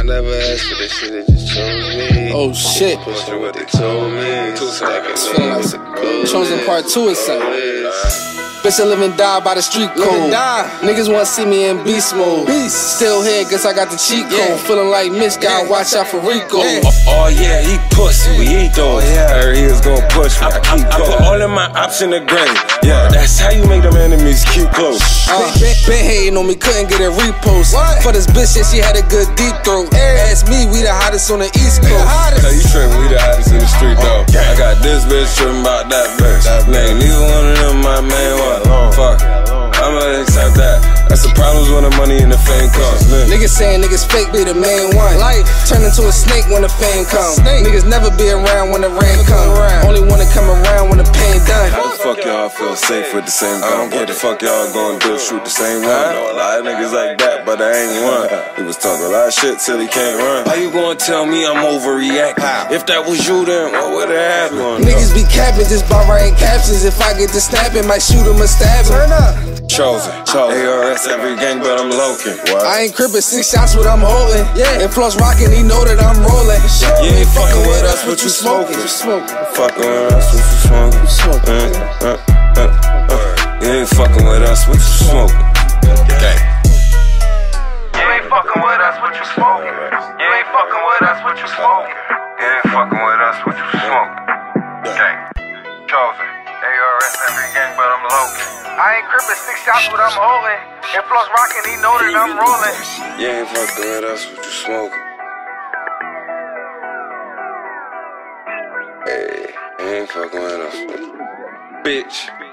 I never asked for this shit, it just chose me. Oh shit. Pushing what they told me. Like a nigga. Chosen part two or something. Bitch, I live and die by the street code. Die. Niggas wanna see me in beast mode. Beast. Still here, guess I got the cheat code. Yeah. Feeling like Mitch, gotta yeah. watch out for Rico. Yeah. Oh, oh, yeah, he pussy, we eat those. Oh, yeah. Heard he was gonna push me. I, I, I, I put all of my ops in the grave. Yeah, that's how you make them enemies keep close. Uh, been, been hating on me, couldn't get a repost. What? For this bitch, yeah, she had a good deep throat. Hey. Ask me, we the hottest on the East Coast. Cause you trippin', we the hottest in the street, though. I got this bitch trippin' about that bitch. Nigga, neither one of them my man one. Fuck. I'ma accept that. That's the problems when the money and the fame comes. Niggas saying niggas fake be the main one. Life turn into a snake when the fame comes. Niggas never be around when the rain come. Feel safe with the same gun? What the fuck y'all gonna do? Shoot the same one? I Know a lot of niggas like that, but I ain't one. He was talking a lot of shit till he can't run. How you gonna tell me I'm overreacting? If that was you, then what would have happened? Niggas be capping just by writing captions. If I get to snapping, might shoot him or stab him. Turn up. Chosen, chosen. ARS every gang, but I'm loking. What? I ain't crippin' six shots, what I'm holding. Yeah, and plus rockin', he know that I'm rolling. You ain't fucking with us, but you smoking. You smoking. Fucking with us, what you smoking. smoking. Uh, uh, uh. You ain't fucking with us, what you smoking. You ain't fucking with us, what you smoking. You ain't fucking with us, what you smoking. You ain't fucking with us, what you smoking. Okay. Chosen. ARS every gang, but I'm low. I ain't crippin' six shots, but I'm holding. And plus rockin', he know that I'm rolling. You ain't fucking with us, what you smoking? Hey, you ain't fucking with us. Bitch.